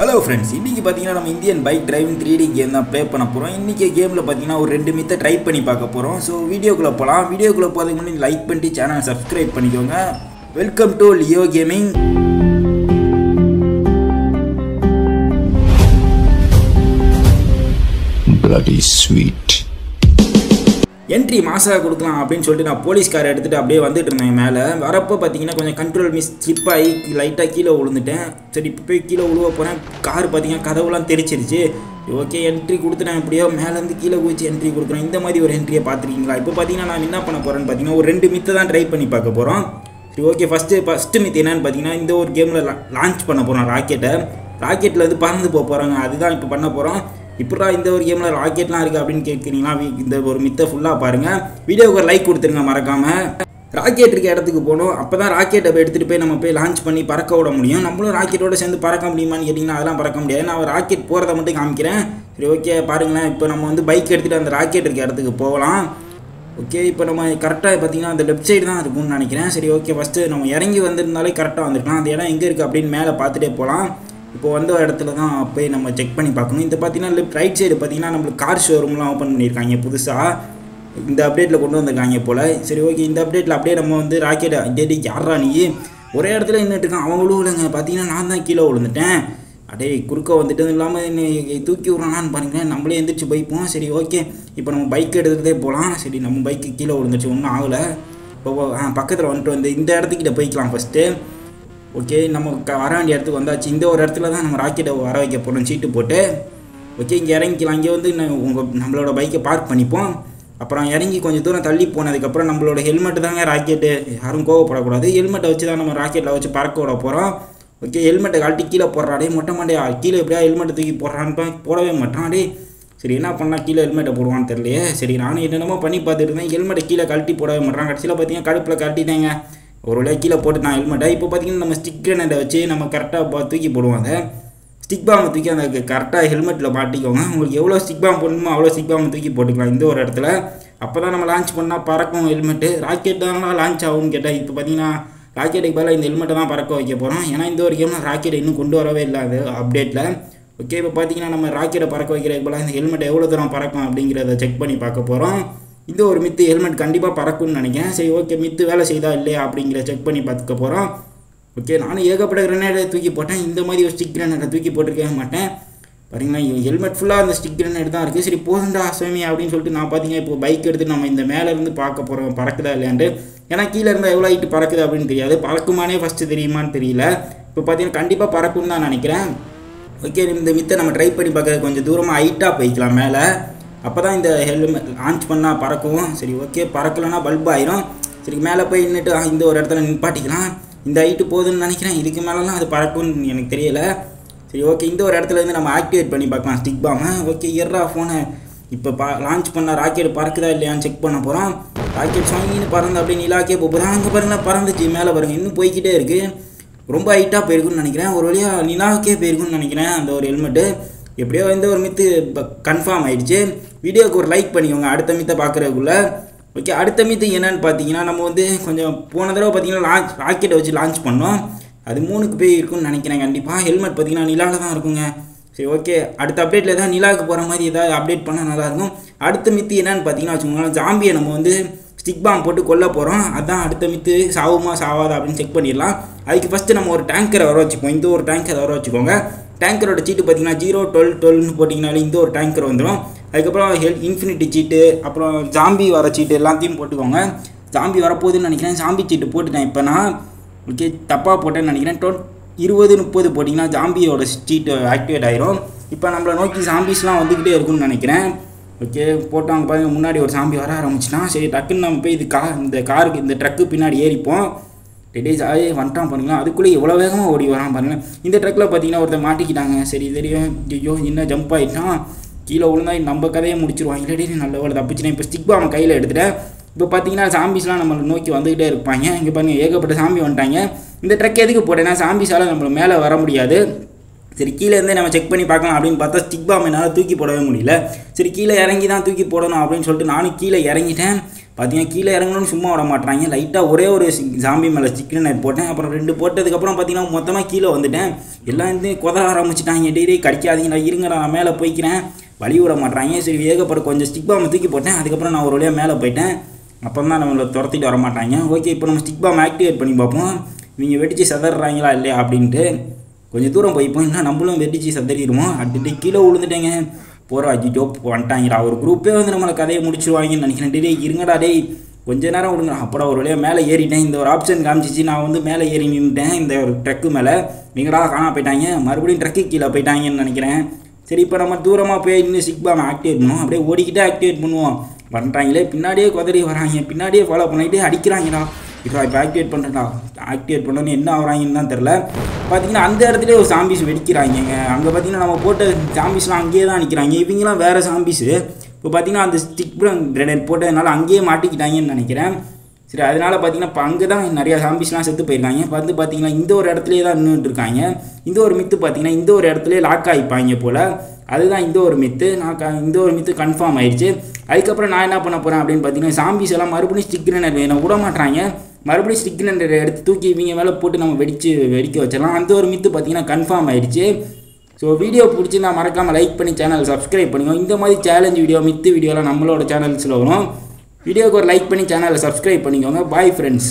Hello friends இன்றைக்கி பார்த்தீங்கன்னா நம்ம Indian bike driving three D game தான் ப்ளே பண்ண போகிறோம் இன்றைக்கி கேமில் பார்த்தீங்கன்னா ஒரு ரெண்டு மித்த ட்ரை பண்ணி பார்க்க போகிறோம் ஸோ வீடியோக்குள்ளே போகலாம் வீடியோக்குள்ளே போகிறதுக்கு முன்னாடி லைக் பண்ணிட்டு சேனலை சப்ஸ்கிரைப் பண்ணிக்கோங்க. Welcome to Leo gaming bloody sweet. Entry மாசாக கொடுக்கலாம் அப்படின்னு சொல்லிட்டு நான் போலீஸ்காரை எடுத்துகிட்டு அப்படியே வந்துட்டு இருந்தேன் மேலே. வரப்போ பார்த்தீங்கன்னா கொஞ்சம் கண்ட்ரோல் மிஸ் ஸ்லிப் ஆகி லைட்டாக கீழே விழுந்துட்டேன். சரி இப்போ போய் கீழே விழுவ போகிறேன் கார் பார்த்தீங்கன்னா கதவுலாம் தெரிச்சிருச்சு. ஓகே என்ட்ரி கொடுத்துட்டேன் எப்படியோ மேலேருந்து கீழே குதிச்சு என்ட்ரி கொடுக்குறேன். இந்த மாதிரி ஒரு என்ட்ரியை பார்த்துருக்கீங்களா இப்போ பார்த்தீங்கன்னா நான் என்ன பண்ண போகிறேன்னு பார்த்தீங்கன்னா ஒரு ரெண்டு மித்தை தான் ட்ரை பண்ணி பார்க்க போகிறோம் சரி ஓகே ஃபஸ்ட்டு ஃபஸ்ட்டு மித் என்னன்னு பார்த்தீங்கன்னா இந்த ஒரு கேமில் லான்ச் பண்ண போகிறோம் ராக்கெட்டை ராக்கெட்டில் வந்து பறந்து போக போகிறாங்க அதுதான் இப்போ பண்ண போகிறோம் இப்படா இந்த ஒரு கேமில் ராக்கெட்லாம் இருக்குது அப்படின்னு கேட்குறீங்களா? இந்த ஒரு மித்தை ஃபுல்லாக பாருங்கள் வீடியோவுக்கு லைக் கொடுத்துருங்க மறக்காமல் ராக்கெட் இருக்க இடத்துக்கு போகணும். அப்போ தான் ராக்கெட்டை அப்போ எடுத்துகிட்டு போய் நம்ம போய் லான்ச் பண்ணி பறக்க விட முடியும். நம்மளும் ராக்கெட்டோட சேர்ந்து பறக்க முடியுமான்னு கேட்டிங்கன்னா அதெல்லாம் பறக்க முடியாது. நான் ராக்கெட் போகிறத மட்டும் காமிக்கிறேன். சரி ஓகே பாருங்களேன். இப்போ நம்ம வந்து பைக் எடுத்துகிட்டு அந்த ராக்கெட் இருக்க இடத்துக்கு போகலாம். ஓகே இப்போ நம்ம கரெக்டாக பார்த்தீங்கன்னா அந்த லெஃப்ட் சைடு தான் இருக்கும்னு நினைக்கிறேன். சரி ஓகே ஃபஸ்ட்டு நம்ம இறங்கி வந்திருந்தாலே கரெக்டாக வந்துருக்கலாம். அந்த இடம் எங்கே இருக்குது அப்படின்னு மேலே பார்த்துட்டே போகலாம். இப்போ வந்த இடத்துல தான் போய் நம்ம செக் பண்ணி பார்க்கணும். இந்த பார்த்தீங்கன்னா லெஃப்ட் ரைட் சைடு பார்த்தீங்கன்னா நம்மளுக்கு கார் ஷோரூம்லாம் ஓப்பன் பண்ணியிருக்காங்க புதுசாக இந்த அப்டேட்டில் கொண்டு வந்திருக்காங்க போல். சரி ஓகே இந்த அப்டேட்டில் அப்படியே நம்ம வந்து ராக்கெட் டேடி யாரா நீ? ஒரே இடத்துல நின்றுட்டு அவங்களும் அவன் பார்த்தீங்கன்னா நான் தான் கீழே விழுந்துட்டேன். அடே குறுக்க வந்துட்டதும் இல்லாமல் என்னை தூக்கி விட்றானான்னு பாருங்களேன். நம்மளே எந்திரிச்சு பைப்போம் சரி ஓகே இப்போ நம்ம பைக் எடுத்துகிட்டே போகலாம் சரி நம்ம பைக்கு கீழே விழுந்துச்சு ஒன்றும் ஆகலை. இப்போ பக்கத்தில் வந்துட்டு வந்து இந்த இடத்துக்கிட்ட போய்க்கலாம் ஃபஸ்ட்டு ஓகே நம்ம க வர வேண்டிய இடத்துக்கு வந்தாச்சு. இந்த ஒரு இடத்துல தான் நம்ம ராக்கெட்டை வர வைக்க போகிறோம் சீட்டு போட்டு. ஓகே இங்கே இறங்கிக்கலாம். இங்கே வந்து உங்கள் நம்மளோட பைக்கை பார்க் பண்ணிப்போம். அப்புறம் இறங்கி கொஞ்சம் தூரம் தள்ளி போனதுக்கப்புறம் நம்மளோட ஹெல்மெட்டு தாங்க ராக்கெட்டு யாரும் கோவப்படக்கூடாது. ஹெல்மெட்டை வச்சு தான் நம்ம ராக்கெட்டில் வச்சு பறக்க விட போகிறோம் ஓகே ஹெல்மெட்டை கழட்டி கீழே போடுறாடே மொட்டை மாட்டியா கீழே எப்படியா ஹெல்மெட்டை தூக்கி போடுறான்னு போடவே மாட்டான். அடே சரி என்ன பண்ணால் கீழே ஹெல்மெட்டை போடுவான்னு தெரியலையே. சரி நானும் என்னென்னமோ பண்ணி பார்த்துட்டு இருந்தேன். ஹெல்மெட்டை கீழே கழட்டி போடவே மாட்டான். கடைசியில் பார்த்தீங்கன்னா கடுப்பில் கழட்டிட்டேங்க. ஒரு வழியாக கீழே போட்டு நான் ஹெல்மெட்டை இப்போ பார்த்தீங்கன்னா நம்ம ஸ்டிக் கிரனேட்டை வச்சு நம்ம கரெக்டாக தூக்கி போடுவோம் அதை. ஸ்டிக் பாம்பை தூக்கி அந்த கரெக்டாக ஹெல்மெட்டில் மாட்டிக்கோங்க. உங்களுக்கு எவ்வளோ ஸ்டிக் பாம்பு போடணுமோ அவ்வளோ ஸ்டிக் பாம்பை தூக்கி போட்டுக்கலாம் இந்த ஒரு இடத்துல. அப்போ தான் நம்ம லான்ச் பண்ணால் பறக்கும் ஹெல்மெட்டு. ராக்கெட் தானா லான்ச் ஆகும்னு கேட்டால் இப்போ பார்த்தீங்கன்னா ராக்கெட்டுக்கு பதிலாக இந்த ஹெல்மெட்டை தான் பறக்க வைக்க போகிறோம் ஏன்னா இந்த ஒரு கேம் ராக்கெட் இன்னும் கொண்டு வரவே இல்லை அது அப்டேட்டில் ஓகே இப்போ பார்த்தீங்கன்னா நம்ம ராக்கெட்டை பறக்க வைக்கிறதுக்கு பதிலாக இந்த ஹெல்மெட் எவ்வளோ தூரம் பறக்கும் அப்படிங்கிறத செக் பண்ணி பார்க்க போகிறோம் இந்த ஒரு மித்து ஹெல்மெட் கண்டிப்பாக பறக்கும்னு நினைக்கிறேன். சரி ஓகே மித்து வேலை செய்தா இல்லையா அப்படிங்கிற செக் பண்ணி பார்த்துக்க போகிறோம் ஓகே நானும் ஏகப்பட்ட கிரனேடை தூக்கி போட்டேன். இந்த மாதிரி ஒரு ஸ்டிக் கிரனேடை தூக்கி போட்டிருக்கவே மாட்டேன். பாருங்களேன் இவன் ஹெல்மெட் ஃபுல்லாக அந்த ஸ்டிக் கிரனேட் தான் இருக்குது சரி போதுண்டா சுவாமி அப்படின்னு சொல்லிட்டு நான் பார்த்தீங்கன்னா இப்போ பைக் எடுத்து நம்ம இந்த மேலே இருந்து பார்க்க போகிறோம் பறக்குதா இல்லையாண்டு ஏன்னா கீழே இருந்தால் எவ்வளோ ஹைட்டு பறக்குது அப்படின்னு தெரியாது. பறக்குமானே ஃபஸ்ட்டு தெரியுமான்னு தெரியல. இப்போ பார்த்தீங்கன்னா கண்டிப்பாக பறக்கும்னு தான் நினைக்கிறேன். ஓகே இந்த மித்தை நம்ம ட்ரை பண்ணி பார்க்கறது கொஞ்சம் தூரமாக ஹைட்டாக போய்க்கலாம் மேலே. அப்போ தான் இந்த ஹெல்மெட் லான்ச் பண்ணால் பறக்கும் சரி ஓகே பறக்கலைன்னா பல்ப் ஆயிரும். சரி மேலே போய் நின்றுட்டு இந்த ஒரு இடத்துல நிப்பாட்டிக்கலாம். இந்த ஹைட்டு போதுன்னு நினைக்கிறேன். இதுக்கு மேலெலாம் அது பறக்கும்னு எனக்கு தெரியலை. சரி ஓகே இந்த ஒரு இடத்துல இருந்து நம்ம ஆக்டிவேட் பண்ணி பார்க்கலாம். ஸ்டிக் பாமை ஓகே இயர்ரா ஃபோனை இப்போ பா லான்ச் பண்ண ராக்கெட் பறக்குதா இல்லையான்னு செக் பண்ண போகிறோம் ராக்கெட் சாங்கின்னு பறந்து அப்படியே நிலாக்கே போகிறோம் அங்கே பாருங்க பறந்துச்சு மேலே பாருங்கள் இன்னும் போய்க்கிட்டே இருக்குது ரொம்ப ஹைட்டாக போயிருக்குன்னு நினைக்கிறேன். ஒரு வழியாக நிலாவுக்கே போயிருக்குன்னு நினைக்கிறேன் அந்த ஒரு ஹெல்மெட்டு எப்படியோ இந்த ஒரு மித்து கன்ஃபார்ம் ஆயிடுச்சு. வீடியோவுக்கு ஒரு லைக் பண்ணிக்கோங்க. அடுத்த மித்த பார்க்குறதுக்குள்ள ஓகே அடுத்த மித்து என்னன்னு பார்த்தீங்கன்னா நம்ம வந்து கொஞ்சம் போன தடவை பார்த்தீங்கன்னா லான்ச் ராக்கெட்டை வச்சு லான்ச் பண்ணோம். அது மூணுக்கு போய் இருக்கும்னு நினைக்கிறேன் கண்டிப்பாக ஹெல்மெட் பார்த்தீங்கன்னா நிலாவில் தான் இருக்குங்க. சரி ஓகே அடுத்த அப்டேட்டில் ஏதாவது நிலாவுக்கு போகிற மாதிரி ஏதாவது அப்டேட் பண்ணால் நல்லாயிருக்கும் அடுத்த மித்து என்னன்னு பார்த்தீங்கன்னா வச்சுக்கோங்களேன் ஜாம்பியை நம்ம வந்து ஸ்டிக் பாம் போட்டு கொல்ல போகிறோம் அதான் அடுத்த மித்து சாவுமா சாவாதா அப்படின்னு செக் பண்ணிடலாம். அதுக்கு ஃபஸ்ட்டு நம்ம ஒரு டேங்கரை வர வச்சுப்போம். இந்த ஒரு டேங்கரை வர வச்சுக்கோங்க. டேங்கரோட சீட்டு பார்த்தீங்கன்னா ஜீரோ டுவெல் டுவெல்னு போட்டிங்கனாலே இந்த ஒரு டேங்கர் வந்துடும் அதுக்கப்புறம் ஹெல் இன்ஃபினிட்டி சீட்டு அப்புறம் ஜாம்பி வர சீட்டு எல்லாத்தையும் போட்டுக்கோங்க. ஜாம்பி வரப்போகுதுன்னு நினைக்கிறேன். ஜாம்பி சீட்டு போட்டுட்டேன் இப்போ நான். ஓகே தப்பாக போட்டேன்னு நினைக்கிறேன். டோ இருபது முப்பது போட்டிங்கன்னா ஜாம்பியோட சீட்டு ஆக்டிவேட் ஆகிரும் இப்போ நம்மளை நோக்கி ஜாம்பிஸ்லாம் வந்துக்கிட்டே இருக்கும்னு நினைக்கிறேன். ஓகே போட்டாங்க பாருங்க முன்னாடி ஒரு சாம்பி வர ஆரம்பிச்சுன்னா சரி டக்குன்னு நம்ம போய் இது கா இந்த காருக்கு இந்த ட்ரக்கு பின்னாடி ஏறிப்போம். டெடே ஆகி வந்துட்டான் பாருங்களா அதுக்குள்ளே எவ்வளோ வேகமாக ஓடி வரான் பாருங்க இந்த ட்ரக்கில் பார்த்தீங்கன்னா ஒருத்தர் மாட்டிக்கிட்டாங்க. சரி தெரியும். ஐயோ என்ன ஜம்ப் ஆகிட்டான் கீழே விழுந்தா நம்ம கதையை முடிச்சிருவான் இல்லடி நல்ல வேலை தப்பிச்சுனா இப்போ ஸ்டிக் பாம் கையில் எடுத்துட்டேன். இப்போ பார்த்தீங்கன்னா சாம்பிஸ்லாம் நம்மளை நோக்கி வந்துக்கிட்டே இருப்பாங்க. இங்கே பாருங்க ஏகப்பட்ட சாம்பி வந்துட்டாங்க. இந்த ட்ரக் எதுக்கு போட்டேன்னா சாம்பிஸால் நம்மளை மேலே வர முடியாது. சரி கீழே இருந்தே நம்ம செக் பண்ணி பார்க்கலாம் அப்படின்னு பார்த்தா ஸ்டிக் பாம் என்னால் தூக்கி போடவே முடியல. சரி கீழே இறங்கி தான் தூக்கி போடணும் அப்படின்னு சொல்லிட்டு நானும் கீழே இறங்கிட்டேன். பார்த்தீங்கன்னா கீழே இறங்கணும்னு சும்மா விட மாட்டாங்க லைட்டாக ஒரே ஒரு ஜாம்பி மேலே சிக்கன் நான் போட்டேன். அப்புறம் ரெண்டு போட்டதுக்கப்புறம் பார்த்தீங்கன்னா மொத்தமாக கீழே வந்துட்டேன். எல்லாம் வந்து கொதற ஆரம்பிச்சிட்டாங்க. டெய்லி கடிக்காதீங்க நான் இருங்க நான் மேலே போய்க்கிறேன். வழி விட மாட்டாங்க சரி ஏகப்பட கொஞ்சம் ஸ்டிக் பாம்பை தூக்கி போட்டேன். அதுக்கப்புறம் நான் ஒரு வழியாக மேலே போயிட்டேன். அப்போ தான் நம்மளை துரத்திட்டு வர மாட்டாங்க ஓகே இப்போ நம்ம ஸ்டிக் பாம் ஆக்டிவேட் பண்ணி பார்ப்போம். இவங்க வெடிச்சு சதறாங்களா இல்லையா அப்படின்ட்டு. கொஞ்சம் தூரம் போய்ப்போம் என்ன நம்மளும் வெடித்து சதறிடுமோ அப்படின்ட்டு கீழே விழுந்துட்டேங்க. போகிற அஜிட்டோ வந்துட்டாங்கடா ஒரு குரூப்பே வந்து நம்மளை கதையை முடிச்சிருவாங்கன்னு நினைக்கிறேன். டே இருங்கடா டேய். கொஞ்ச நேரம் விடுங்க அப்புறம் ஒரு வழியாக மேலே ஏறிட்டேன். இந்த ஒரு ஆப்ஷன் காமிச்சிச்சு. நான் வந்து மேலே ஏறி நின்றுட்டேன் இந்த ஒரு ட்ரக்கு மேலே. நீங்கடா காணா போயிட்டாங்க. மறுபடியும் ட்ரக்கு கீழே போயிட்டாங்கன்னு நினைக்கிறேன். சரி இப்போ நம்ம தூரமாக போய் இன்னும் சிக் ஆக்டிவேட் பண்ணுவோம். அப்படியே ஓடிக்கிட்டே ஆக்டிவேட் பண்ணுவோம். பண்ணுறாங்களே பின்னாடியே குதறி வராங்க. பின்னாடியே ஃபாலோ பண்ணிகிட்டே அடிக்கிறாங்கடா. இப்போ இப்போ ஆக்டிவேட் பண்ணுறேன்டா ஆக்டிவேட் பண்ணோன்னு என்ன ஆகுறாங்கன்னு தான் தெரில பார்த்தீங்கன்னா அந்த இடத்துல ஒரு சாம்பிஸ் வெடிக்கிறாங்க. அங்கே பார்த்தீங்கன்னா நம்ம போட்ட சாம்பிஸ்லாம் அங்கேயே தான் நிற்கிறாங்க இவங்கெல்லாம் வேறு சாம்பிஸு இப்போ பார்த்தீங்கன்னா அந்த ஸ்டிக் கிரனேட் போட்டதுனால அங்கேயே மாட்டிக்கிட்டாங்கன்னு நினைக்கிறேன். சரி அதனால் பார்த்தீங்கன்னா இப்போ அங்கே தான் நிறையா சாம்பிஸ்லாம் செத்து போயிருக்காங்க. இப்போ வந்து பார்த்தீங்கன்னா இந்த ஒரு இடத்துலேயே தான் நின்றுட்டு இருக்காங்க. இந்த ஒரு மித்து பார்த்தீங்கன்னா இந்த ஒரு இடத்துலேயே லாக் ஆகிப்பாங்க போல். அதுதான் இந்த ஒரு மித்து நான் க இந்த ஒரு மித்து கன்ஃபார்ம் ஆயிடுச்சு. அதுக்கப்புறம் நான் என்ன பண்ண போகிறேன் அப்படின்னு பார்த்தீங்கன்னா சாம்பிஸ் எல்லாம் மறுபடியும் ஸ்டிக் கிரனேட் என்ன விட மாட்டாங்க மறுபடியும் ஸ்டிக் கிரனேட் எடுத்து தூக்கி இவங்க மேலே போட்டு நம்ம வெடிச்சு வெடிக்க வச்சிடலாம். அந்த ஒரு மித்து பார்த்தீங்கன்னா கன்ஃபார்ம் ஆயிடுச்சு. ஸோ வீடியோ பிடிச்சிருந்தா மறக்காமல் லைக் பண்ணி சேனல் சப்ஸ்கிரைப் பண்ணுங்கள் இந்த மாதிரி சேலஞ்ச் வீடியோ மித்து வீடியோலாம் நம்மளோட சேனல்ஸில் வரும். வீடியோக்கு ஒரு லைக் பண்ணி சேனலை சப்ஸ்கிரைப் பண்ணிக்கோங்க. Bye friends